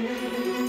Música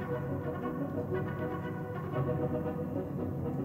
Thank you.